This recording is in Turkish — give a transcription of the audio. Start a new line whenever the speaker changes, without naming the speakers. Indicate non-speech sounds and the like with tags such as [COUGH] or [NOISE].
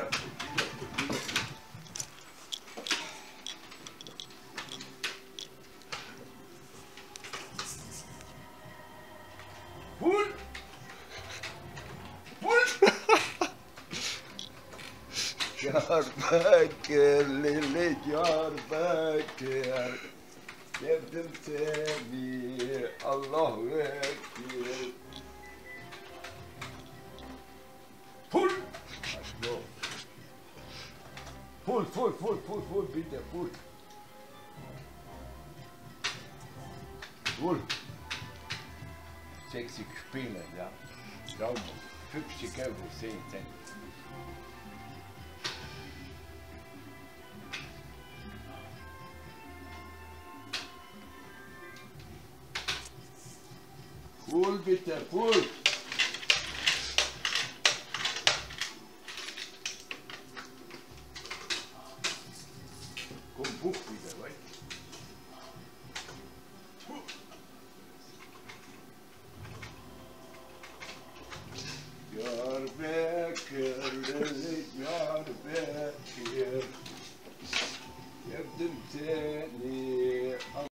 dakika. Vur! Vur! [LAUGHS] Diyarbakır, lili Diyarbakır Sevdim seni, Allahu Ekber Full, full, full, full, full, bitte, full. Full. Sexy Spieler, ja. Schau mal, 50 Euro, 10 Cent. Full, bitte, full. here, it y'all back here. Kept them telling